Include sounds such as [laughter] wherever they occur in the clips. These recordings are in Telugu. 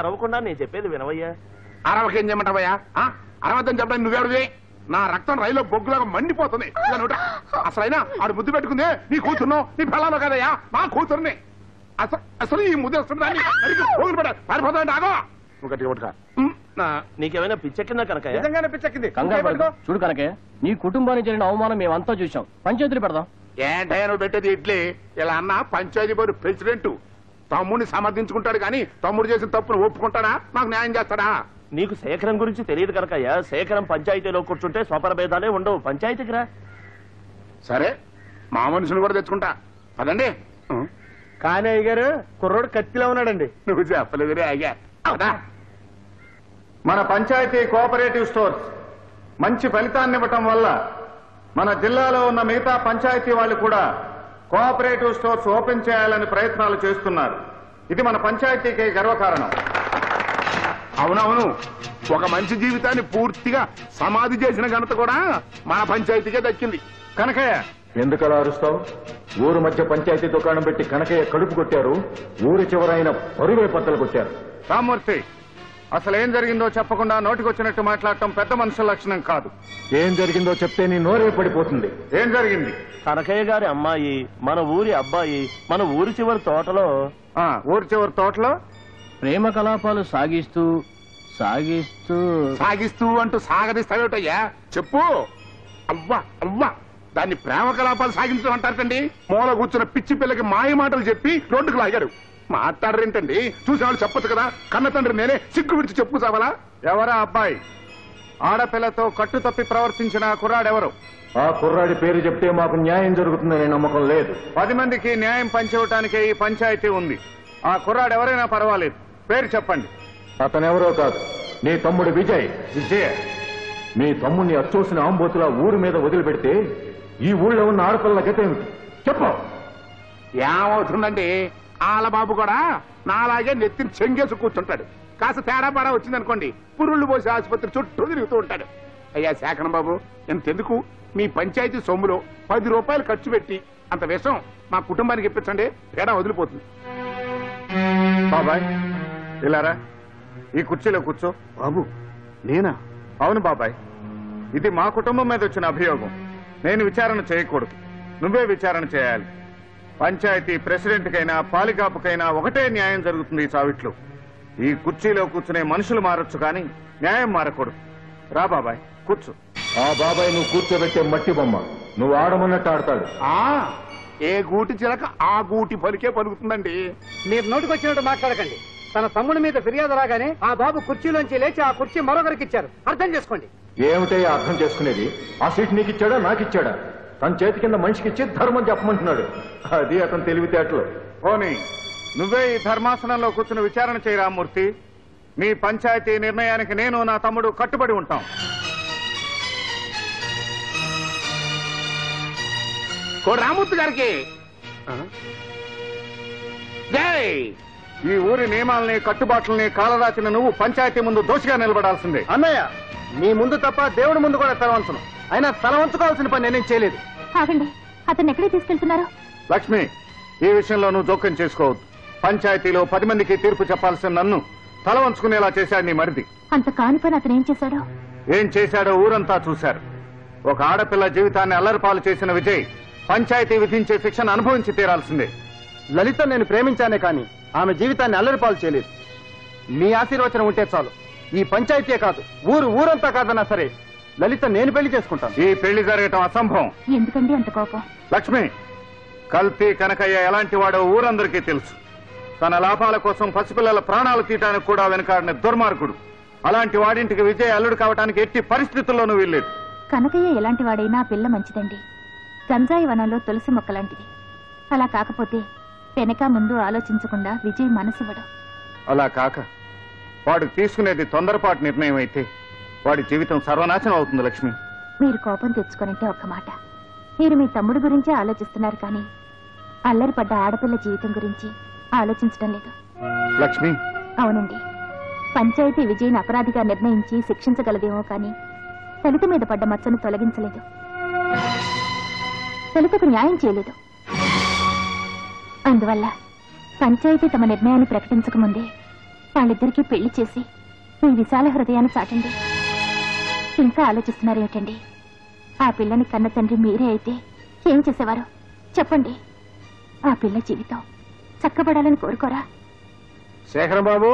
అరవకుండా నేను చెప్పేది వినవయ్యా. అరవకేం చేయమంటావయ్యా? ఆ? అరవద్దని చెప్పడానికి నువ్వెవరిది నా రక్తం రైల్లో బొగ్గులాగా మండిపోతుంది. ఇలా నోట. అసలైనా ఆడు ముద్దు పెట్టుకుందే నీ కూతురును నీ పిల్లలు కదయ్యా? నా కూతురుని. అసలు అసలు ఈ ముద్దు వస్తుందని పోగులు పడ పారిపోతాడు ఆగో. నువ్వు గట్టిగా పట్టుకో. ఉమ్, నా- నీకేమైనా పిచ్చెక్కిందా నిజంగానే పిచ్చెక్కింది. కంగారు పడకు. చూడు కనకే నీ కుటుంబానికి జరిగిన అవమానం మేమంతా చూసాం పంచాయతీలు పెడదాం. ఏంటయ్యా నువ్వు పెట్టేది ఇడ్లీ? ఇలా అన్న పంచాయతీ బోర్డు ప్రెసిడెంట్. తమ్ముడిని సమర్థించుకుంటాడు కానీ తమ్ముడు చేసిన తప్పును ఒప్పుకుంటాడా? నాకు న్యాయం చేస్తాడా? నీకు శేఖరం గురించి తెలియదు కనకయ్య. శేఖరం పంచాయతీలో కూర్చుంటే స్వపర భేదాలే ఉండవు. పంచాయతీకి రా. సరే మా మనుషులు కూడా తెచ్చుకుంటా. పదండి. కానీ అయ్య గారు కుర్రోడు కత్తిలో ఉన్నాడండి. నువ్వు చెప్పలేదురే అయ్యా. అవునా మన పంచాయతీ కోఆపరేటివ్ స్టోర్స్ మంచి ఫలితాన్ని ఇవ్వటం వల్ల మన జిల్లాలో ఉన్న మిగతా పంచాయతీ వాళ్ళు కూడా కోఆపరేటివ్ స్టోర్స్ ఓపెన్ చేయాలని ప్రయత్నాలు చేస్తున్నారు. ఇది మన పంచాయతీకి గర్వకారణం. అవునవును. ఒక మంచి జీవితాన్ని పూర్తిగా సమాధి చేసిన ఘనత కూడా మన పంచాయతీకే దక్కింది. కనకయ్య. ఎందుకలా అరుస్తావు? ఊరు మధ్య పంచాయతీ దుకాణం పెట్టి కనకయ్య కడుపు కొట్టారు ఊరి చివరైన పరువే పత్తలు కొట్టారు. రామ్మూర్తి. అసలు ఏం జరిగిందో చెప్పకుండా నోటికొచ్చినట్టు మాట్లాడటం పెద్ద మనుషుల లక్షణం కాదు. ఏం జరిగిందో చెప్తే నీ నోరే పడిపోతుంది. ఏం జరిగింది? కనకయ్య గారి అమ్మాయి మన ఊరి అబ్బాయి మన ఊరి చివరి తోటలో. ఆ, ఊరి చివరి తోటలో? ప్రేమ కలాపాలు సాగిస్తూ సాగిస్తూ. సాగిస్తూ అంటూ సాగదీస్తావేటయ్యా చెప్పు. అవ్వా అవ్వా. దాన్ని ప్రేమ కలాపాలు సాగించడం అంటారటండి మూల కూర్చున్న పిచ్చి పిల్లకి మాయ మాటలు చెప్పి రోడ్డుకు లాగాడు మాట్లాడరేంటండి? చూసేవాళ్ళు చెప్పొచ్చు కదా? కన్న తండ్రి నేనే సిగ్గు విడిచి చెప్పు చావాలా ఎవరా అబ్బాయి? ఆడపిల్లతో కట్టు తప్పి ప్రవర్తించిన ఆ కుర్రాడెవరు? ఆ కుర్రాడి పేరు చెప్తే మాకు న్యాయం జరుగుతుందనే నమ్మకం లేదు. పది మందికి న్యాయం పంచివ్వటానికే ఈ పంచాయతీ ఉంది. ఆ కుర్రాడు ఎవరైనా పర్వాలేదు. పేరు చెప్పండి. అతనెవరో కాదు. నీ తమ్ముడు విజయ్. విజయ? మీ తమ్ముడిని అచ్చోసిన ఆంబోతులా ఊరి మీద వదిలిపెడితే ఈ ఊళ్ళో ఉన్న ఆడపిల్లల గత ఏమిటి చెప్పు. ఏమవుతుందండి? ఆలబాబు కూడా నాలాగే నెత్తిని చెంగేసి కూర్చుంటాడు. కాస్త తేడా పాడా వచ్చిందనుకోండి పురుళ్ళు పోసి ఆసుపత్రి చుట్టూ తిరుగుతూ ఉంటాడు. అయ్యా శాఖన బాబు ఎంతెందుకు మీ పంచాయతీ సొమ్ములో పది రూపాయలు ఖర్చు పెట్టి అంత విషం మా కుటుంబానికి ఇప్పించండి తేడా వదిలిపోతుంది. బాబాయ్ ఇలారా? ఈ కుర్చీలో కూర్చో. బాబు నేనా? అవును బాబాయ్ ఇది మా కుటుంబం మీద వచ్చిన అభియోగం. నేను విచారణ చేయకూడదు. నువ్వే విచారణ చేయాలి. పంచాయతీ ప్రెసిడెంట్కైనా పాలికాపుకైనా ఒకటే న్యాయం జరుగుతుంది ఈ చావిట్లో ఈ కుర్చీలో కూర్చునే మనుషులు మారొచ్చు కానీ న్యాయం మారకూడదు. రా బాబాయ్ కూర్చో. ఆ బాబాయ్ నువ్వు కూర్చోబెట్టే మట్టి బొమ్మ. నువ్వు ఆడమన్నట్టు ఆడతాడు. ఆ ఏ గూటి చిలక ఆ గూటి పలికే పలుకుతుందండి. మీరు నోటికొచ్చినట్టు మాట్లాడకండి. తన తమ్ముడి మీద ఫిర్యాదు రాగానే ఆ బాబు కుర్చీలోంచి లేచి ఆ కుర్చీ మరొకరికి ఇచ్చారు. అర్థం చేసుకోండి. ఏమిటే అర్థం చేసుకునేది? ఆ సీట్ నీకు ఇచ్చాడా నాకు ఇచ్చాడా తన చేతి కింద మనిషికి ఇచ్చి ధర్మం చెప్పమంటున్నాడు. అది అతను తెలివితేటలు. పోనీ నువ్వే ఈ ధర్మాసనంలో కూర్చుని విచారణ చేయి రామ్మూర్తి మీ పంచాయతీ నిర్ణయానికి నేను నా తమ్ముడు కట్టుబడి ఉంటాం. కోడి రామూర్తి గారికి? జై! ఈ ఊరి నియమాలని కట్టుబాట్లని కాలరాచిన నువ్వు పంచాయతీ ముందు దోషిగా నిలబడాల్సిందే. అన్నయ్య మీ ముందు తప్ప దేవుడి ముందు కూడా తల వంచను అయినా తల వంచుకోవాల్సిన పని నేనేం చేయలేదు. ఆగండి. అతన్ని ఎక్కడికి తీసుకెళ్తున్నారు? లక్ష్మి ఈ విషయంలో నువ్వు జోక్యం చేసుకోవద్దు. పంచాయతీలో పది మందికి తీర్పు చెప్పాల్సిన నన్ను తల వంచుకునేలా చేశాడు నీ మరిది. అంత కాని పని అతను ఏం చేశాడో? ఏం చేశాడో ఊరంతా చూశారు. ఒక ఆడపిల్ల జీవితాన్ని అల్లరిపాలు చేసిన విజయ్ పంచాయతీ విధించే శిక్షను అనుభవించి తీరాల్సిందే. లలిత నేను ప్రేమించానే కానీ ఆమె జీవితాన్ని అల్లరిపాలు చేయలేదు. మీ ఆశీర్వచనం ఉంటే చాలు. ఈ పంచాయతీయే కాదు ఊరు ఊరంతా కాదన్నా సరే లలిత నేను పెళ్ళి చేసుకుంటాను. ఈ పెళ్ళి జరగటం అసంభవం. ఎందుకండి అంత కోపం? లక్ష్మి కల్తీ కనకయ్య ఎలాంటి వాడో ఊరందరికీ తెలుసు. తన లాభాల కోసం పసిపిల్లల ప్రాణాలు తీయటానికి కూడా వెనకాడిన దుర్మార్గుడు. అలాంటి వాడింటికి విజయ్ అల్లుడు కావటానికి ఎట్టి పరిస్థితుల్లోనూ వీల్లేదు. కనకయ్య ఎలాంటి వాడైనా పిల్ల మంచిదండి. గంజాయి వనంలో తులసి మొక్కలాంటిది అలా కాకపోతే వెనక ముందు ఆలోచించకుండా విజయ్ మనసివ్వడం అలా కాక వాడు తీసుకునేది తొందరపాటు నిర్ణయం అయితే వాడి జీవితం సర్వనాశనం అవుతుంది లక్ష్మి. మీరు కోపం తెచ్చుకోనంటే ఒక్క మాట. మీరు మీ తమ్ముడు గురించే ఆలోచిస్తున్నారు కానీ అల్లరి పడ్డ ఆడపిల్ల జీవితం గురించి ఆలోచించడం లేదు. లక్ష్మి. అవునండి. పంచాయతీ విజయ్ని అపరాధిగా నిర్ణయించి శిక్షించగలదేమో కానీ లలిత మీద పడ్డ మచ్చను తొలగించలేదు. లలితకు న్యాయం చేయలేదు. అందువల్ల పంచాయతీ తమ నిర్ణయాన్ని ప్రకటించకముందే వాళ్ళిద్దరికీ పెళ్ళి చేసి మీ విశాల హృదయాన్ని చాటండి. ఇంకా ఆలోచిస్తున్నారేమిటండి? ఆ పిల్లని కన్న తండ్రి మీరే అయితే ఏం చేసేవారు? చెప్పండి. ఆ పిల్ల జీవితం చక్కబడాలని కోరుకోరా? శేఖరం బాబు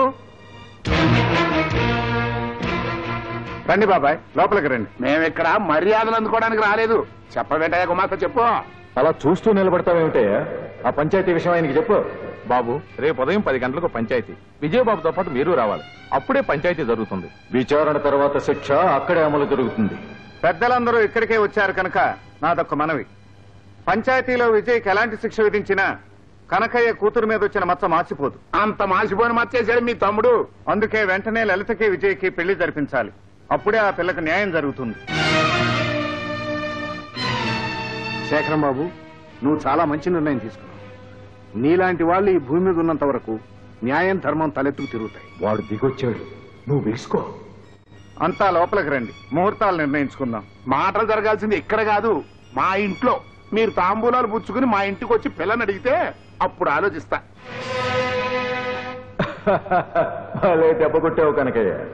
రండి బాబాయ్ లోపలికి రండి. మేమిక్కడ మర్యాదలు అందుకోవడానికి రాలేదు. చెప్పబెట్టయ్య గుమాస్త చెప్పు. అలా చూస్తూ నిలబడతావేమిటయ్యా ఆ పంచాయతీ విషయం ఆయనకి చెప్పు. బాబు రేపు ఉదయం పది గంటలకు పంచాయతీ. విజయబాబుతో పాటు మీరు రావాలి. అప్పుడే పంచాయతీ జరుగుతుంది. విచారణ తర్వాత శిక్ష అక్కడే అమలు జరుగుతుంది. పెద్దలందరూ ఇక్కడికే వచ్చారు కనుక నాదొక్క మనవి. పంచాయతీలో విజయ్కి ఎలాంటి శిక్ష విధించినా కనకయ్య కూతురు మీద వచ్చిన మచ్చ మార్చిపోదు అంత మాసిపోని మర్చేశాడు మీ తమ్ముడు. అందుకే వెంటనే లలితకి విజయ్కి పెళ్ళి జరిపించాలి. అప్పుడే ఆ పిల్లకి న్యాయం జరుగుతుంది. శేఖరం బాబు నువ్వు చాలా మంచి నిర్ణయం తీసుకున్నావు. నీలాంటి వాళ్ళు ఈ భూమి మీద ఉన్నంత వరకు న్యాయం ధర్మం తలెత్తుకు తిరుగుతాయి. వాడు దిగొచ్చాడు. నువ్వు వేసుకో. అంతా లోపలికి రండి. ముహూర్తాలు నిర్ణయించుకుందాం. మాటలు జరగాల్సింది ఇక్కడ కాదు మా ఇంట్లో. మీరు తాంబూలాలు పుచ్చుకుని మా ఇంటికి వచ్చి పిల్లని అడిగితే అప్పుడు ఆలోచిస్తా. [laughs] భలే దెబ్బ కొట్టావు కనకయ్య.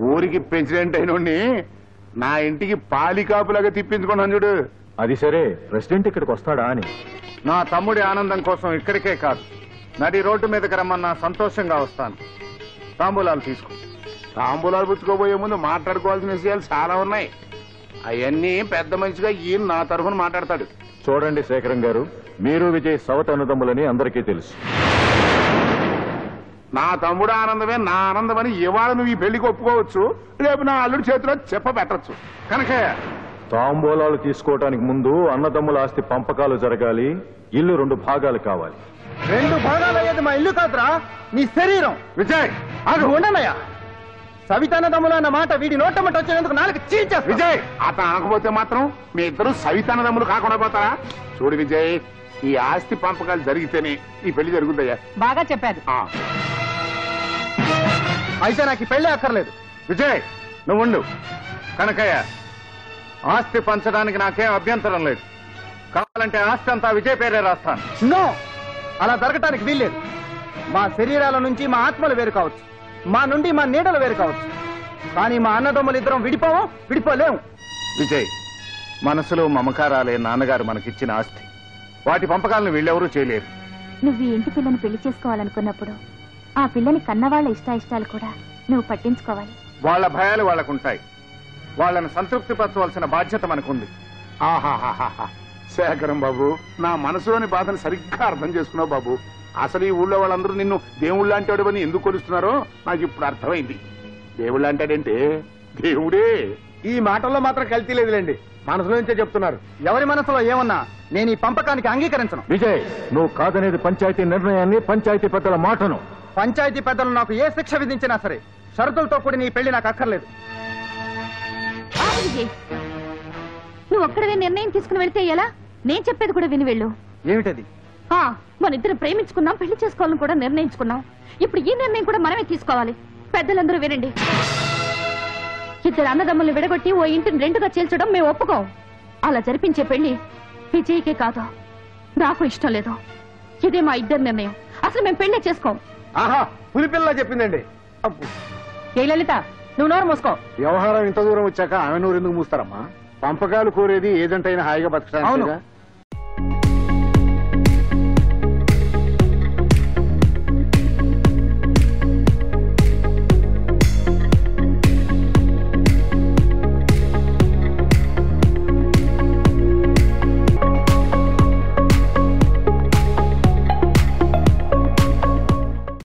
ఊరికి ప్రెసిడెంట్ అయినోడిని నా ఇంటికి పాలికాపులాగా తిప్పించుకున్నాను చూడు. అది సరే ప్రెసిడెంట్ ఇక్కడికి వస్తాడా అని. నా తమ్ముడి ఆనందం కోసం ఇక్కడికే కాదు. నడి రోడ్డు మీదకి రమ్మన్నా సంతోషంగా వస్తాను. తాంబూలాలు తీసుకో. తాంబూలాలు పుచ్చుకోబోయే ముందు మాట్లాడుకోవాల్సిన విషయాలు చాలా ఉన్నాయి. అవన్నీ పెద్ద మనిషిగా ఈయన నా తరఫున మాట్లాడతాడు. చూడండి శేఖరం గారు మీరు విజయ్ సవత అన్నదమ్ములని అందరికీ తెలుసు. నా తమ్ముడు ఆనందమే నా ఆనందమని ఇవాళ నువ్వు ఈ పెళ్ళికి ఒప్పుకోవచ్చు రేపు నా అల్లుడి చేతిలో చెప్ప పెట్టచ్చు కనకయ్య తాంబూలాలు తీసుకోవటానికి ముందు అన్నదమ్ముల ఆస్తి పంపకాలు జరగాలి ఇల్లు రెండు భాగాలు కావాలి. రెండు భాగాలు అయ్యేది మా ఇల్లు కాదురా నీ శరీరం. విజయ్! అది ఉండనయ్యా సవితానదమ్ములు అన్న మాట వీడి నోటమ్మట వచ్చినందుకు నాలుగు చీల్చేస్తా. విజయ్! అతను అనకపోతే మాత్రం మీ ఇద్దరు సవితానదమ్ములు కాకుండా పోతారా? చూడు విజయ్ ఈ ఆస్తి పంపకాలు జరిగితేనే ఈ పెళ్ళి జరుగుతాయా బాగా చెప్పారు. ఆ, అయితే నాకు ఈ పెళ్ళే అక్కర్లేదు. విజయ్ నువ్వు ఉండు. కనకయ్య ఆస్తి పంచడానికి నాకేం అభ్యంతరం లేదు. కావాలంటే ఆస్తి అంతా విజయ్ పేరే రాస్తాను. నో! అలా జరగటానికి వీల్లేదు. మా శరీరాల నుంచి మా ఆత్మలు వేరు కావచ్చు. మా నుండి మా నీడలు వేరు కావచ్చు. కానీ మా అన్నదమ్ములు ఇద్దరం విడిపోము విడిపోలేము. విజయ్ మనసులో మమకారాలే నాన్నగారు మనకిచ్చిన ఆస్తి. వాటి పంపకాలను వీళ్ళెవరూ చేయలేరు. నువ్వు ఈ ఇంటి పిల్లని పెళ్ళి చేసుకోవాలనుకున్నప్పుడు ఆ పిల్లని కన్నవాళ్ళ ఇష్టాయిష్టాలు కూడా నువ్వు పట్టించుకోవాలి. వాళ్ళ భయాలు వాళ్ళకుంటాయి. వాళ్ళని సంతృప్తిపరచవలసిన బాధ్యత మనకుంది. శేఖరం బాబు నా మనసులోని బాధను సరిగ్గా అర్థం చేసుకున్నావు బాబు. అసలు ఈ ఊళ్ళో వాళ్ళందరూ నిన్ను దేవుళ్ళు అంటాడు అని ఎందుకు కొలుస్తున్నారో నాకు ఇప్పుడు అర్థమైంది. దేవుళ్ళు అంటాడంటే దేవుడే. ఈ మాటల్లో మాత్రం కల్తీ లేదులేండి. మనసులో నుంచే చెప్తున్నారు. ఎవరి మనసులో ఏమన్నా నేను ఈ పంపకానికి అంగీకరించను. విజయ్ నువ్వు కాదనేది పంచాయతీ నిర్ణయాన్ని పంచాయతీ పెద్దల మాటను. పంచాయతీ పెద్దలు నాకు ఏ శిక్ష విధించినా సరే షరతులతో కూడిన ఈ పెళ్ళి నాకు అక్కర్లేదు. విజయ్. నువ్వు ఒక్కడవే నిర్ణయం తీసుకుని వెళ్తే ఎలా? నేను చెప్పేది కూడా విని వెళ్ళు. ఏమిటది? ఆ, మన ఇద్దరు ప్రేమించుకున్నాం పెళ్ళి చేసుకోవాలని కూడా నిర్ణయించుకున్నాం. ఇప్పుడు ఈ నిర్ణయం కూడా మనమే తీసుకోవాలి. పెద్దలందరూ వినండి. ఇద్దరు అన్నదమ్ములు విడగొట్టి ఓ ఇంటిని రెండుగా చేల్చడం మేము ఒప్పుకోం. అలా జరిపించే పెళ్ళి విజయ్కే కాదు. నాకు ఇష్టం లేదు. ఇదే మా ఇద్దరి నిర్ణయం. అసలు మేము పెళ్ళి చేసుకోం. ఆహా పులిపిల్ల చెప్పిందండి. ఏ లలిత నువ్వు నోరు మూసుకో. వ్యవహారం ఇంత దూరం వచ్చాక ఆమె నూరు ఎందుకు మూస్తారమ్మా? పంపకాలు కోరేది ఏజెంట్ అయినా హాయిగా బతకడానికి